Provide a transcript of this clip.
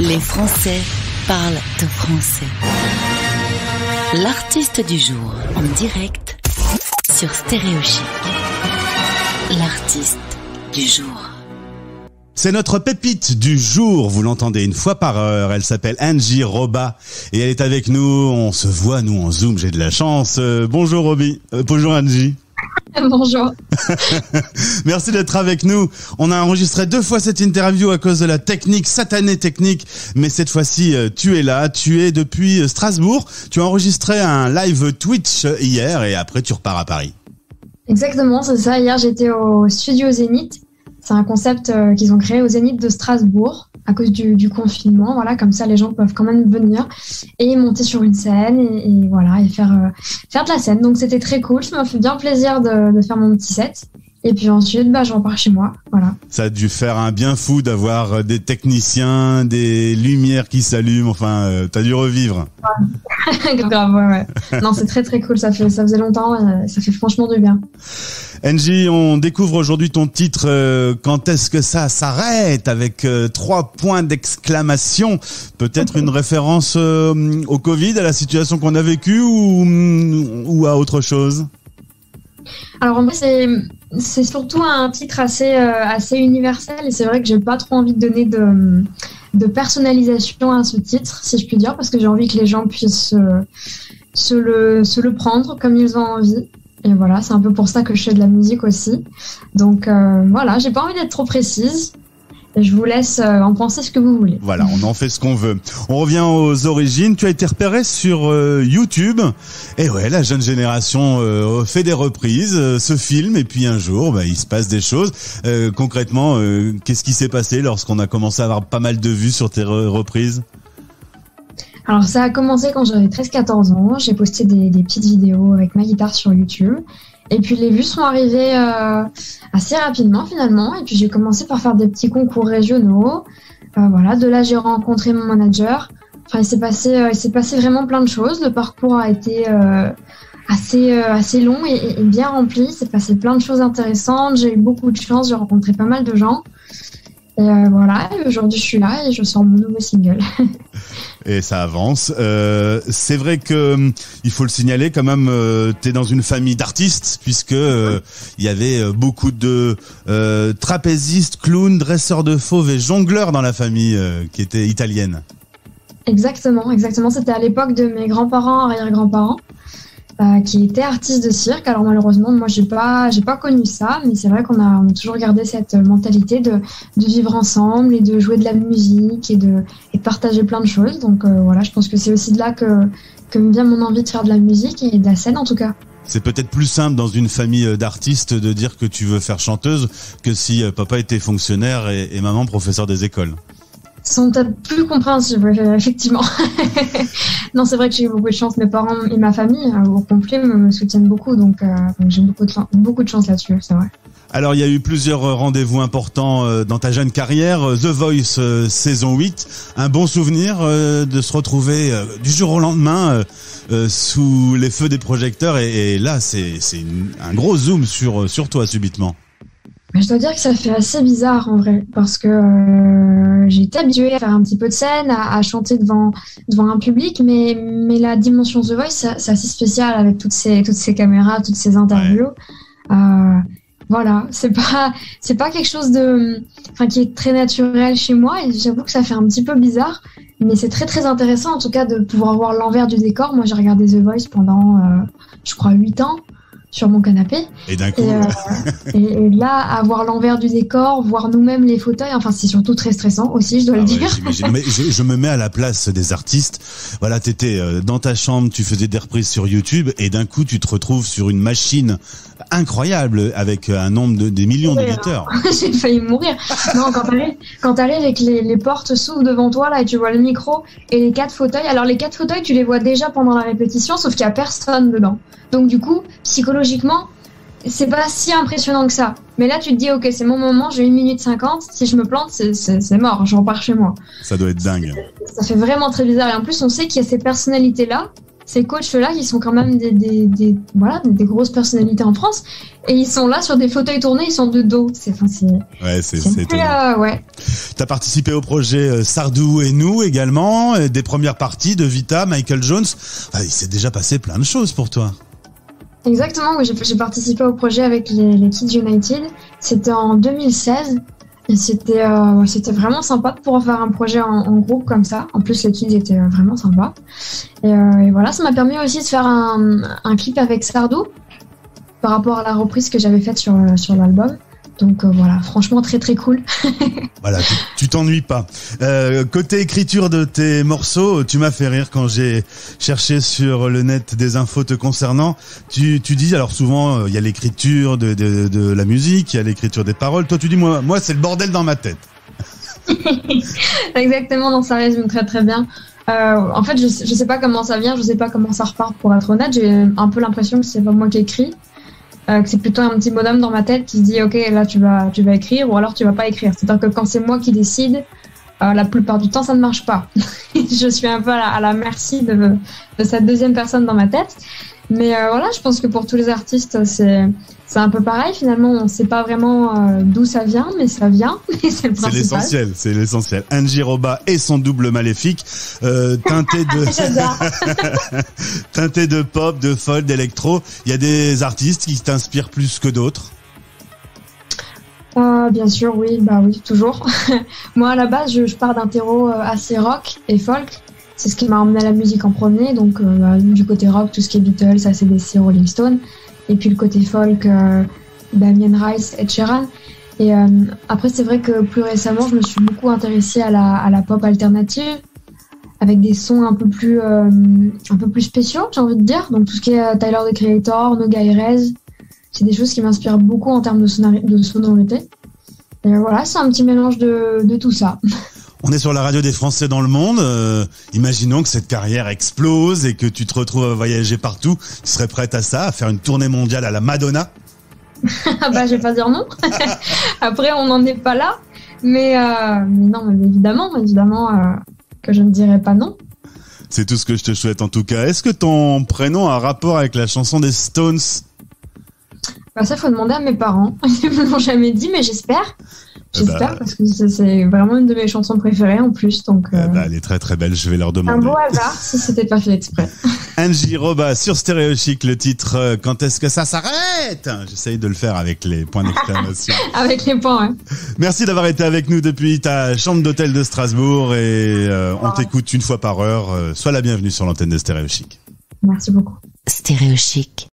Les Français parlent de français. L'artiste du jour en direct sur Stéréochic. L'artiste du jour. C'est notre pépite du jour, vous l'entendez une fois par heure. Elle s'appelle Angie Roba et elle est avec nous. On se voit, nous, en Zoom, j'ai de la chance. Euh, bonjour Roby, Euh, bonjour Angie. Bonjour. Merci d'être avec nous. On a enregistré deux fois cette interview à cause de la technique, satanée technique. Mais cette fois-ci, euh, tu es là. Tu es depuis euh, Strasbourg. Tu as enregistré un live Twitch hier et après tu repars à Paris. Exactement, c'est ça. Hier, j'étais au Studio Zénith. C'est un concept euh, qu'ils ont créé au Zénith de Strasbourg à cause du, confinement. Voilà, comme ça, les gens peuvent quand même venir et monter sur une scène et, et voilà et faire euh, faire de la scène. Donc c'était très cool. Ça m'a fait bien plaisir de, de faire mon petit set. Et puis ensuite, bah, je repars chez moi. Voilà. Ça a dû faire un bien fou d'avoir euh, des techniciens, des lumières qui s'allument. Enfin, euh, t'as dû revivre. Grave, ouais, ouais. Non, c'est très très cool. Ça fait ça faisait longtemps. Et ça fait franchement du bien. Angie, on découvre aujourd'hui ton titre euh, Quand est-ce que ça s'arrête? Avec euh, trois points d'exclamation. Peut-être une référence euh, au Covid, à la situation qu'on a vécue ou, ou à autre chose? Alors en fait, c'est surtout un titre assez euh, assez universel et c'est vrai que j'ai pas trop envie de donner de personnalisation à ce titre, si je puis dire, parce que j'ai envie que les gens puissent se le se le prendre comme ils ont envie. Et voilà, c'est un peu pour ça que je fais de la musique aussi. Donc euh, voilà, j'ai pas envie d'être trop précise. Je vous laisse euh, en penser ce que vous voulez. Voilà, on en fait ce qu'on veut. On revient aux origines. Tu as été repéré sur euh, YouTube. Et ouais, la jeune génération euh, fait des reprises, euh, se filme, et puis un jour, bah, il se passe des choses. Concrètement, qu'est-ce qui s'est passé lorsqu'on a commencé à avoir pas mal de vues sur tes re- reprises? Alors ça a commencé quand j'avais 13-14 ans. J'ai posté des, des petites vidéos avec ma guitare sur YouTube. Et puis les vues sont arrivées euh, assez rapidement finalement. Et puis j'ai commencé par faire des petits concours régionaux. Euh, voilà, de là j'ai rencontré mon manager. Enfin, il s'est passé, euh, il s'est passé vraiment plein de choses. Le parcours a été euh, assez, euh, assez long et, et- bien rempli. Il s'est passé plein de choses intéressantes. J'ai eu beaucoup de chance. J'ai rencontré pas mal de gens. Et euh, voilà. Et aujourd'hui je suis là et je sors mon nouveau single. et ça avance. Euh, c'est vrai que hum, il faut le signaler quand même. Euh, T'es dans une famille d'artistes puisque euh, il y avait beaucoup de trapézistes, clowns, dresseurs de fauves et jongleurs dans la famille qui était italienne. Exactement, exactement. C'était à l'époque de mes grands-parents, arrière-grands-parents, euh, qui étaient artistes de cirque. Alors malheureusement, moi, j'ai pas, j'ai pas connu ça, mais c'est vrai qu'on a, on a toujours gardé cette mentalité de, de vivre ensemble et de jouer de la musique et de, et de partager plein de choses. Donc euh, voilà, je pense que c'est aussi de là que, que me vient mon envie de faire de la musique et de la scène en tout cas. C'est peut-être plus simple dans une famille euh, d'artistes de dire que tu veux faire chanteuse que si euh, papa était fonctionnaire et maman professeur des écoles. Sont plus compréhensibles, euh, effectivement. non, c'est vrai que j'ai eu beaucoup de chance. Mes parents et ma famille, euh, au complet, me, soutiennent beaucoup. Donc, euh, j'ai beaucoup de, beaucoup de chance là-dessus, c'est vrai. Alors il y a eu plusieurs euh, rendez-vous importants dans ta jeune carrière. The Voice saison 8, un bon souvenir de se retrouver du jour au lendemain sous les feux des projecteurs et, là c'est un gros zoom sur sur toi subitement. Je dois dire que ça fait assez bizarre en vrai, parce que euh, j'ai été habituée à faire un petit peu de scène, à, à chanter devant, devant un public, mais, mais la dimension The Voice, c'est assez spécial avec toutes ces, toutes ces caméras, toutes ces interviews. Euh, voilà, c'est pas, c'est pas quelque chose de, enfin, qui est très naturel chez moi, et j'avoue que ça fait un petit peu bizarre, mais c'est très très intéressant en tout cas de pouvoir voir l'envers du décor. Moi, j'ai regardé The Voice pendant, euh, je crois, 8 ans sur mon canapé. Et d'un coup, Et, euh, et, et là, avoir l'envers du décor, voir nous-mêmes les fauteuils, enfin, c'est surtout très stressant aussi, je dois Ah le ouais, dire. Mais je, je me mets à la place des artistes. Voilà, t'étais euh, dans ta chambre, tu faisais des reprises sur YouTube et d'un coup tu te retrouves sur une machine incroyable avec un nombre de des millions Ouais, d'auditeurs. J'ai failli mourir. Non, quand t'arrives, quand t'arrives et que les, les portes s'ouvrent devant toi, là, et tu vois le micro et les quatre fauteuils. Alors, les quatre fauteuils, tu les vois déjà pendant la répétition, sauf qu'il y a personne dedans. Donc, du coup, psychologiquement, c'est pas si impressionnant que ça. Mais là, tu te dis, ok, c'est mon moment, j'ai une minute cinquante. Si je me plante, c'est- c'est c'est mort, je repars chez moi. Ça doit être dingue. Ça fait vraiment très bizarre. Et en plus, on sait qu'il y a ces personnalités-là ces coachs-là, qui sont quand même des, des, des voilà, des, grosses personnalités en France, et ils sont là sur des fauteuils tournés, ils sont de dos. C'est, enfin, ouais, c'est, euh, ouais. T'as participé au projet euh, Sardou et nous également, des premières parties de Vita, Michael Jones. il s'est déjà passé plein de choses pour toi. Exactement, oui, j'ai, participé au projet avec les, les Kids United. C'était en 2016. C'était euh, c'était vraiment sympa de pouvoir faire un projet en, groupe comme ça. En plus, les kids étaient vraiment sympas. Et, euh, et voilà, ça m'a permis aussi de faire un, clip avec Sardou par rapport à la reprise que j'avais faite sur, sur l'album. Donc euh, voilà, franchement très très cool. voilà, tu t'ennuies pas. Euh, côté écriture de tes morceaux, tu m'as fait rire quand j'ai cherché sur le net des infos te concernant. Tu, tu dis alors souvent euh, il y a l'écriture de, de, de, la musique, il y a l'écriture des paroles. Toi tu dis moi moi c'est le bordel dans ma tête. Exactement, dans ça résume très très bien. En fait, je, je sais pas comment ça vient, je sais pas comment ça repart. Pour être honnête, j'ai un peu l'impression que c'est pas moi qui écris. Euh, que c'est plutôt un petit bonhomme dans ma tête qui se dit ok là tu vas tu vas écrire ou alors tu vas pas écrire. C'est-à-dire que quand c'est moi qui décide, euh, la plupart du temps ça ne marche pas. je suis un peu à la, merci de, de cette deuxième personne dans ma tête. Mais euh, voilà, je pense que pour tous les artistes, c'est c'est un peu pareil. Finalement, on ne sait pas vraiment euh, d'où ça vient, mais ça vient. c'est l'essentiel. C'est l'essentiel. Angie Roba et son double maléfique, euh, teinté de teinté de pop, de folk, d'électro. Il y a des artistes qui t'inspirent plus que d'autres? Ah, bien sûr, oui, bah oui, toujours. Moi, à la base, je, je pars d'un terreau assez rock et folk c'est ce qui m'a emmené à la musique en premier. Donc, euh, bah, du côté rock, tout ce qui est Beatles, ACDC, Rolling Stone. Et puis le côté folk, euh, Damien Rice, Ed Sheeran. Et euh, après, c'est vrai que plus récemment, je me suis beaucoup intéressée à la, à la pop alternative, avec des sons un peu plus, un peu plus spéciaux, j'ai envie de dire. Donc, tout ce qui est Tyler the Creator, Noga Erez, c'est des choses qui m'inspirent beaucoup en termes de, de sonorité. Et voilà, c'est un petit mélange de, de tout ça. On est sur la radio des Français dans le monde. Euh, imaginons que cette carrière explose et que tu te retrouves à voyager partout. Tu serais prête à ça, à faire une tournée mondiale à la Madonna? Bah, je vais pas dire non. Après, on n'en est pas là. Mais, euh, mais non, mais évidemment, évidemment euh, que je ne dirais pas non. C'est tout ce que je te souhaite en tout cas. Est-ce que ton prénom a un rapport avec la chanson des Stones? Bah ça, faut demander à mes parents. Ils me l'ont jamais dit, mais j'espère. J'espère bah, parce que c'est vraiment une de mes chansons préférées en plus. Donc, euh, bah, elle est très très belle, je vais leur demander. Un beau hasard si c'était pas fait exprès. Angie Roba sur Stéréo Chic, le titre euh, Quand est-ce que ça s'arrête? J'essaye de le faire avec les points d'exclamation. avec les points, ouais. Merci d'avoir été avec nous depuis ta chambre d'hôtel de Strasbourg et euh, on t'écoute une fois par heure. sois la bienvenue sur l'antenne de Stéréo Chic. Merci beaucoup. Stéréo Chic.